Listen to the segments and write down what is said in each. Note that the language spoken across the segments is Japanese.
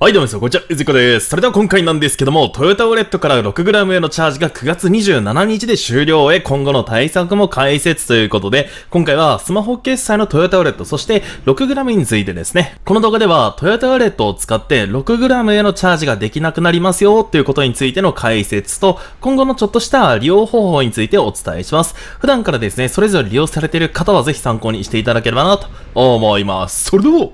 はい、どうもですよ。こんにちは、うずこです。それでは今回なんですけども、トヨタウォレットから 6g へのチャージが9月27日で終了へ、今後の対策も解説ということで、今回はスマホ決済のトヨタウォレット、そして 6g についてですね、この動画ではトヨタウォレットを使って 6g へのチャージができなくなりますよということについての解説と、今後のちょっとした利用方法についてお伝えします。普段からですね、それぞれ利用されている方はぜひ参考にしていただければなと思います。それでは、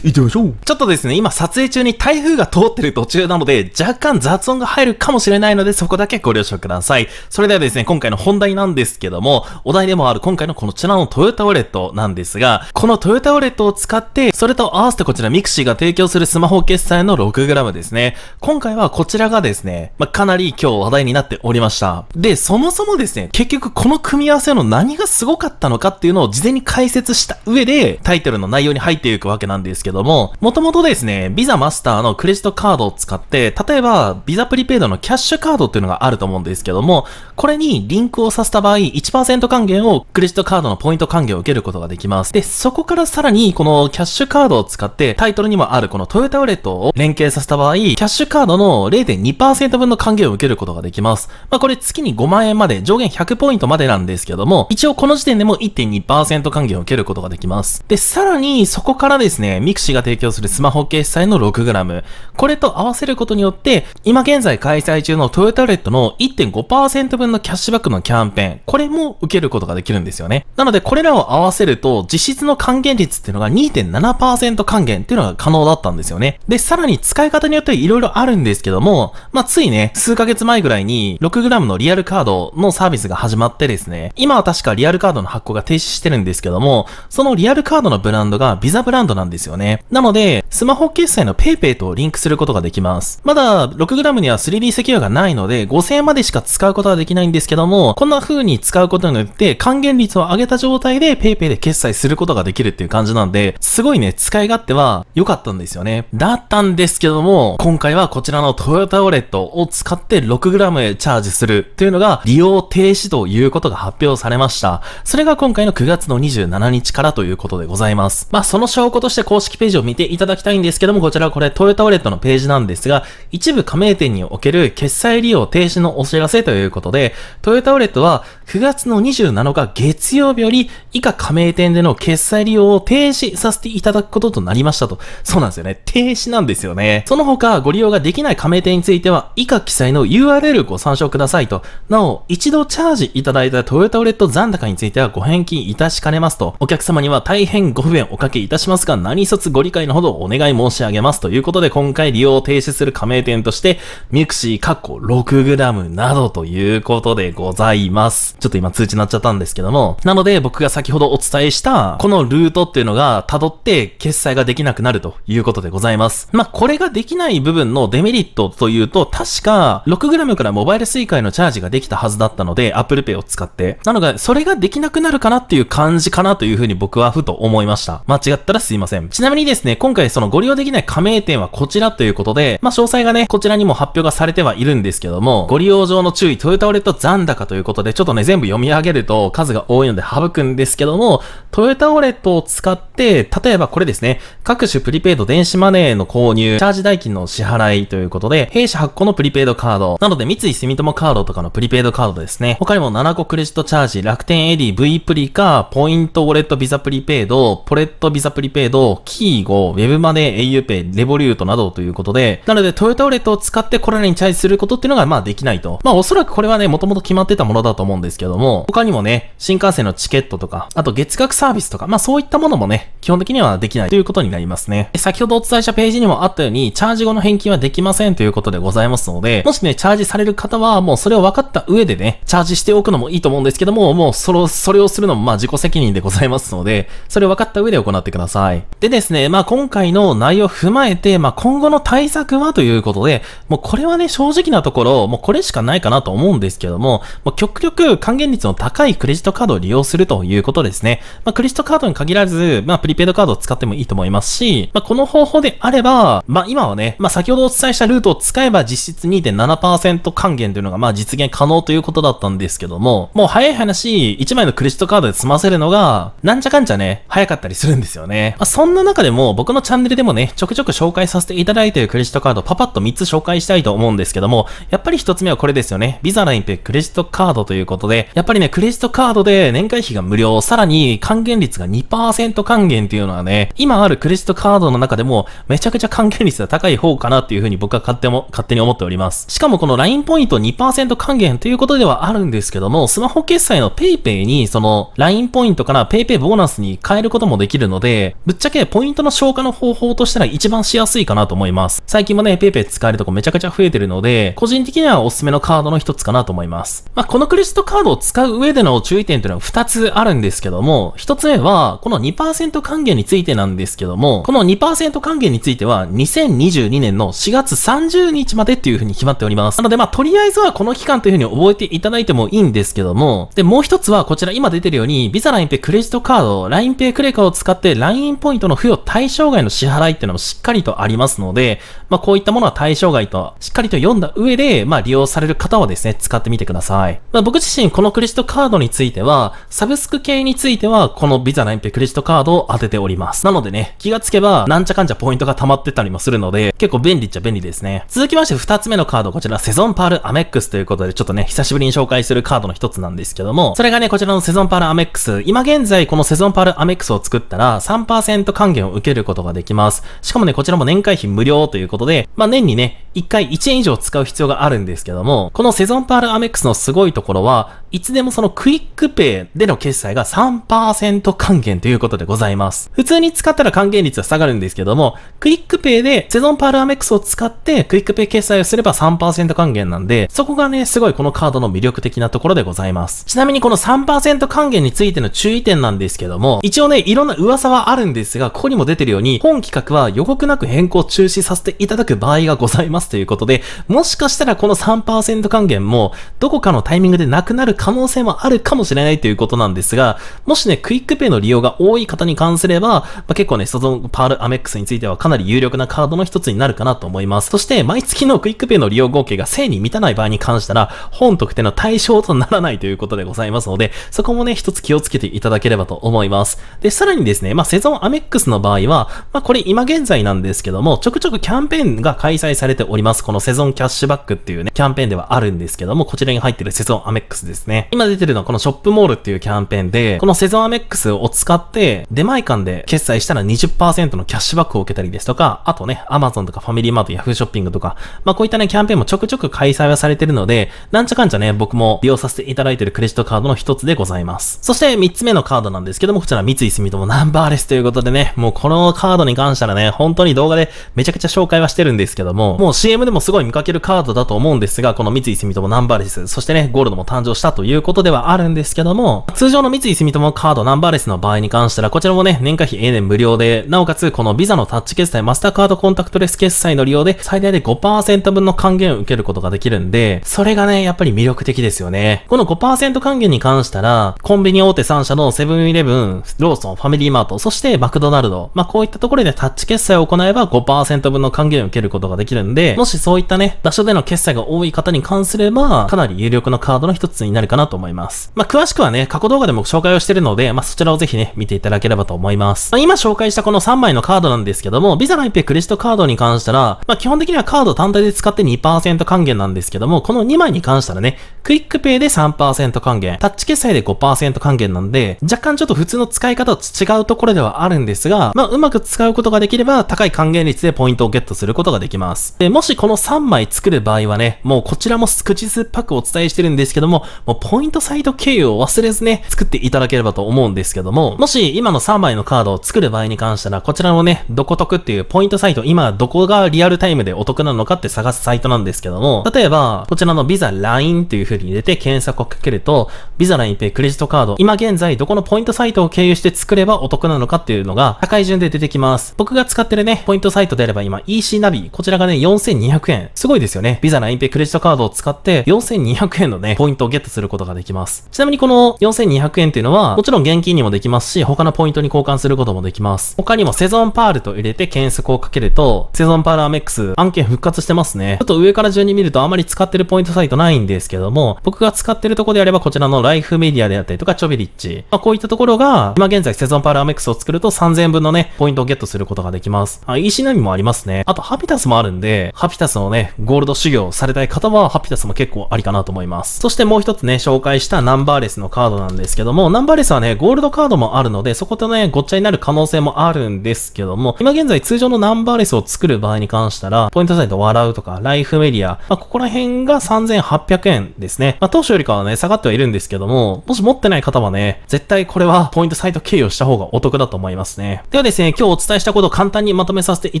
行ってみましょう。ちょっとですね、今撮影中に台風が通ってる途中なので、若干雑音が入るかもしれないので、そこだけご了承ください。それではですね、今回の本題なんですけども、お題でもある今回のこちらのトヨタウォレットなんですが、このトヨタウォレットを使って、それと合わせてこちらミクシィが提供するスマホ決済の 6gram ですね。今回はこちらがですね、まあ、かなり今日話題になっておりました。で、そもそもですね、結局この組み合わせの何がすごかったのかっていうのを事前に解説した上で、タイトルの内容に入っていくわけなんですですけども、もともとですね、ビザマスターのクレジットカードを使って、例えば、ビザプリペイドの Kyash カードっていうのがあると思うんですけども、これにリンクをさせた場合、1%還元をクレジットカードのポイント還元を受けることができます。で、そこからさらに、この Kyash カードを使って、タイトルにもあるこのトヨタウォレットを連携させた場合、 Kyash カードの0.2%分の還元を受けることができます。まあ、これ月に5万円まで、上限100ポイントまでなんですけども、一応この時点でも1.2%還元を受けることができます。で、さらに、そこからですね、ミクシィが提供するスマホ決済の 6gram。これと合わせることによって、今現在開催中のトヨタレットの1.5%分のキャッシュバックのキャンペーン、これも受けることができるんですよね。なので、これらを合わせると、実質の還元率っていうのが2.7%還元っていうのが可能だったんですよね。で、さらに使い方によって色々あるんですけども、まあ、ついね、数ヶ月前ぐらいに 6g のリアルカードのサービスが始まってですね、今は確かリアルカードの発行が停止してるんですけども、そのリアルカードのブランドがビザブランドなんですよですよね。なので、スマホ決済の PayPay とリンクすることができます。まだ 6g には 3D セキュアがないので、5000円までしか使うことはできないんですけども、こんな風に使うことによって還元率を上げた状態で PayPay で決済することができるっていう感じなんで、すごいね、使い勝手は良かったんですよね。だったんですけども、今回はこちらのトヨタウォレットを使って 6g へチャージするというのが利用停止ということが発表されました。それが今回の9月の27日からということでございます。まあ、その証拠として公式ページを見ていただきたいんですけども、こちらこれトヨタウォレットのページなんですが、一部加盟店における決済利用停止のお知らせということで、トヨタウォレットは9月の27日月曜日より以下加盟店での決済利用を停止させていただくこととなりましたと。そうなんですよね。停止なんですよね。その他ご利用ができない加盟店については以下記載の URL をご参照くださいと。なお、一度チャージいただいたトヨタウレット残高についてはご返金いたしかねますと。お客様には大変ご不便おかけいたしますが何卒ご理解のほどお願い申し上げますということで今回利用を停止する加盟店として、ミクシー、カッコ 6g などということでございます。ちょっと今通知になっちゃったんですけども、なので僕が先ほどお伝えした、このルートっていうのが辿って決済ができなくなるということでございます。まあ、これができない部分のデメリットというと、確か 6g からモバイル suica へのチャージができたはずだったので、Apple Pay を使って。なので、それができなくなるかなっていう感じかなというふうに僕はふと思いました。間違ったらすいません。ちなみにですね、今回そのご利用できない加盟店はこちらということで、まあ、詳細がね、こちらにも発表がされてはいるんですけども、ご利用上の注意、トヨタウォレット残高ということで、ちょっとね、全部読み上げると数が多いので省くんですけども、トヨタウォレットを使って、例えばこれですね、各種プリペイド電子マネーの購入、チャージ代金の支払いということで、弊社発行のプリペイドカード、なので三井住友カードとかのプリペイドカードですね。他にも nanacoクレジットチャージ、楽天エディ V プリカ、ポイントウォレットビザプリペイド、ポレットビザプリペイド、キーゴ、ウェブマネー auPay、レボリュートなどということで、なのでトヨタウォレットを使ってこれらにチャージすることっていうのがまあできないと。まあおそらくこれはね、もともと決まってたものだと思うんですですけども、他にもね、新幹線のチケットとか、あと月額サービスとか、まあそういったものもね、基本的にはできないということになりますね。先ほどお伝えしたページにもあったように、チャージ後の返金はできませんということでございますので、もしね、チャージされる方はもうそれを分かった上でね、チャージしておくのもいいと思うんですけども、もうそれそれをするのもまあ自己責任でございますので、それを分かった上で行ってください。でですね、まあ今回の内容を踏まえて、まあ今後の対策はということで、もうこれはね、正直なところ、もうこれしかないかなと思うんですけども、もう極力還元率の高いクレジットカードを利用するということですね。まあ、クレジットカードに限らず、まあ、プリペイドカードを使ってもいいと思いますし、まあ、この方法であれば、まあ、今はね、まあ、先ほどお伝えしたルートを使えば実質2.7%還元というのが、まあ、実現可能ということだったんですけども、もう早い話、1枚のクレジットカードで済ませるのが、なんちゃかんちゃね、早かったりするんですよね。まあ、そんな中でも、僕のチャンネルでもね、ちょくちょく紹介させていただいているクレジットカード、パパッと3つ紹介したいと思うんですけども、やっぱり1つ目はこれですよね。ビザラインペイクレジットカードということで、やっぱりね、クレジットカードで年会費が無料、さらに還元率が2%還元っていうのはね、今あるクレジットカードの中でもめちゃくちゃ還元率が高い方かなっていう風に僕は勝手も、勝手に思っております。しかもこの LINE ポイント2%還元ということではあるんですけども、スマホ決済の PayPay にその LINE ポイントから PayPay ボーナスに変えることもできるので、ぶっちゃけポイントの消化の方法としたら一番しやすいかなと思います。最近もね、PayPay 使えるとこめちゃくちゃ増えてるので、個人的にはおすすめのカードの一つかなと思います。まあ、このクレジットカードを使う上での注意点というのは2つあるんですけども、1つ目は、この2%還元についてなんですけども、この2%還元については、2022年の4月30日までっていう風に決まっております。なので、まあ、とりあえずはこの期間という風に覚えていただいてもいいんですけども、で、もう一つは、こちら今出てるように、ビザ LINEPay クレジットカード、LINEPay クレカを使って LINE ポイントの付与対象外の支払いっていうのもしっかりとありますので、まあ、こういったものは対象外としっかりと読んだ上で、まあ、利用される方はですね、使ってみてください。まあ、僕自身このクレジットカードについては、サブスク系については、このビザ LINEPay クレジットカードを当てております。なのでね、気がつけば、なんちゃかんちゃポイントが溜まってたりもするので、結構便利っちゃ便利ですね。続きまして二つ目のカード、こちら、セゾンパールアメックスということで、ちょっとね、久しぶりに紹介するカードの一つなんですけども、それがね、こちらのセゾンパールアメックス、今現在このセゾンパールアメックスを作ったら3%還元を受けることができます。しかもね、こちらも年会費無料ということことで、まあ、年にね、1回1円以上使う必要があるんですけども、このセゾンパールアメックスのすごいところは、いつでもそのクイックペイでの決済が3%還元ということでございます。普通に使ったら還元率は下がるんですけども、クイックペイでセゾンパールアメックスを使ってクイックペイ決済をすれば3%還元なんで、そこがね、すごいこのカードの魅力的なところでございます。ちなみにこの3%還元についての注意点なんですけども、一応ね、いろんな噂はあるんですが、ここにも出てるように、本企画は予告なく変更中止させていただく場合がございますということで、もしかしたらこの3%還元も、どこかのタイミングでなくなる可能性もあるかもしれないということなんですが、もしね、クイックペイの利用が多い方に関すれば、まあ、結構ね、そのパールアメックスについてはかなり有力なカードの一つになるかなと思います。そして、毎月のクイックペイの利用合計が1000に満たない場合に関したら、本特定の対象とならないということでございますので、そこもね、一つ気をつけていただければと思います。で、さらにですね、まあ、セゾンアメックスの場合は、まあ、これ今現在なんですけども、ちょくちょくキャンペーンペンが開催されております。このセゾンキャッシュバックっていうね、キャンペーンではあるんですけども、こちらに入ってるセゾンアメックスですね。今出てるのはこのショップモールっていうキャンペーンで、このセゾンアメックスを使って、出前館で決済したら20%のキャッシュバックを受けたりですとか、あとね、アマゾンとかファミリーマート、ヤフーショッピングとか、まあこういったね、キャンペーンもちょくちょく開催はされてるので、なんちゃかんちゃね、僕も利用させていただいてるクレジットカードの一つでございます。そして3つ目のカードなんですけども、こちら三井住友ナンバーレスということでね、もうこのカードに関したらね、本当に動画でめちゃくちゃ紹介はしてるんですけども、もう CM でもすごい見かけるカードだと思うんですが、この三井住友ナンバーレス、そしてね、ゴールドも誕生したということではあるんですけども、通常の三井住友カードナンバーレスの場合に関したら、こちらもね、年会費 A 年無料で、なおかつこのビザのタッチ決済、マスターカードコンタクトレス決済の利用で、最大で5%分の還元を受けることができるんで、それがね、やっぱり魅力的ですよね。この5%還元に関したら、コンビニ大手3社のセブンイレブン、ローソン、ファミリーマート、そしてマクドナルド、まあこういったところでタッチ決済を行えば5%分の還元を受けることができるんで、もしそういったね、場所での決済が多い方に関すれば、かなり有力なカードの一つになるかなと思います。まあ詳しくはね、過去動画でも紹介をしてるので、まあそちらをぜひね、見ていただければと思います。まあ今紹介したこの3枚のカードなんですけども、ビザライクレジットカードに関したら、まあ基本的にはカード単体で使って2%還元なんですけども、この2枚に関したらね、クイックペイで3%還元、タッチ決済で5%還元なんで、若干ちょっと普通の使い方と違うところではあるんですが、まあうまく使うことができれば高い還元率でポイントをゲットすることができます。で、もしこの3枚作る場合はね、もうこちらも口酸っぱくお伝えしてるんですけども、もうポイントサイト経由を忘れずね、作っていただければと思うんですけども、もし今の3枚のカードを作る場合に関したら、こちらのね、どこ得っていうポイントサイト、今どこがリアルタイムでお得なのかって探すサイトなんですけども、例えば、こちらのビザ LINE っていう風に入れて検索をかけると、ビザ LINE ペイクレジットカード、今現在どこのポイントサイトを経由して作ればお得なのかっていうのが高い順で出てきます。僕が使ってるね、ポイントサイトであれば今 EC ナビ、こちらがね、4200円。すごいですよね。ビザ、LINEPay、クレジットカードを使って、4200円のね、ポイントをゲットすることができます。ちなみにこの4200円っていうのは、もちろん現金にもできますし、他のポイントに交換することもできます。他にもセゾンパールと入れて検索をかけると、セゾンパールアメックス案件復活してますね。ちょっと上から順に見るとあまり使ってるポイントサイトないんですけども、僕が使ってるところであればこちらのライフメディアであったりとか、チョビリッチ。まあ、こういったところが、今現在セゾンパールアメックスを作ると3000分のね、ポイントをゲットすることができます。あ、EC ナビもありますね。あと、ハピタスもあるんで、ハピタスのね、ゴールド修行されたい方は、ハピタスも結構ありかなと思います。そしてもう一つね、紹介したナンバーレスのカードなんですけども、ナンバーレスはね、ゴールドカードもあるので、そことね、ごっちゃになる可能性もあるんですけども、今現在通常のナンバーレスを作る場合に関したら、ポイントサイト笑うとか、ライフメディア、まあ、ここら辺が3800円ですね。まあ、当初よりかはね、下がってはいるんですけども、もし持ってない方はね、絶対これはポイントサイト経由した方がお得だと思いますね。ではですね、今日お伝えしたことを簡単にまとめさせてい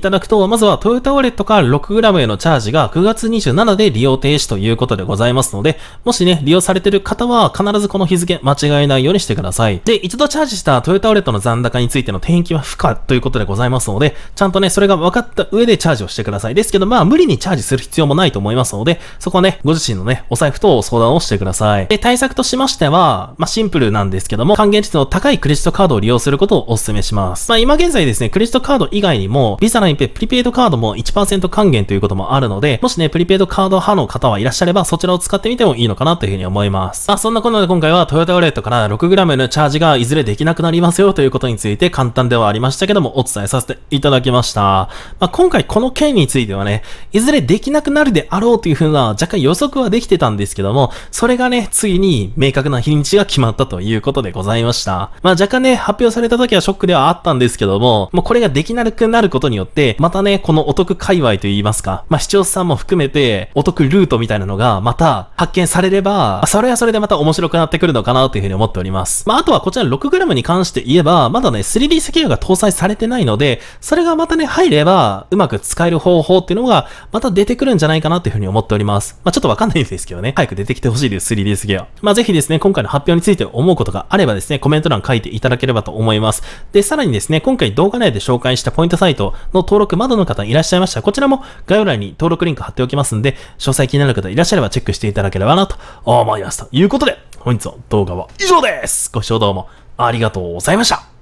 ただくと、まずはトヨタウォレットから 6g へのチャージが9月27で利用停止ということでございますので、もしね、利用されてる方は必ずこの日付間違えないようにしてください。で、一度チャージしたトヨタウォレットの残高についての転記は不可ということでございますので、ちゃんとね、それが分かった上でチャージをしてください。ですけど、まあ、無理にチャージする必要もないと思いますので、そこはね、ご自身のね、お財布と相談をしてください。で、対策としましては、まあ、シンプルなんですけども、還元率の高いクレジットカードを利用することをお勧めします。まあ、今現在ですね、クレジットカード以外にも、ビザラインペプリペイドカードも1%還元ということもあるので、もしね、プリペイドカード派の方はいらっしゃれば、そちらを使ってみてもいいのかなというふうに思います。まあ、そんなことで今回はトヨタウレットから 6g のチャージがいずれできなくなりますよということについて簡単ではありましたけども、お伝えさせていただきました。まあ、今回この件についてはね、いずれできなくなるであろうというふうな若干予測はできてたんですけどども、それがね、ついに明確な日にちが決まったということでございました。まあ、若干ね、発表された時はショックではあったんですけども、もうこれができなくなることによって、またね、このお得界隈といいますか、まあ、視聴者さんも含めて、お得ルートみたいなのがまた発見されれば、それはそれでまた面白くなってくるのかなというふうに思っております。まあ、あとはこちら 6g に関して言えば、まだね、3D 石油が搭載されてないので、それがまたね、入れば、うまく使える方法っていうのが、また出てくるんじゃないかなというふうに思っております。まあ、ちょっとわかんないんですけどね、早く出てきてほしいです、3D 石油。まあ、ぜひですね、今回の発表について思うことがあればですね、コメント欄書いていただければと思います。で、さらにですね、今回動画内で紹介したポイントサイトの登録まだの方いらっしゃいましたら、こちらも概要欄に登録リンク貼っておきますんで、詳細気になる方いらっしゃればチェックしていただければなと思います。ということで、本日の動画は以上ですご視聴どうもありがとうございました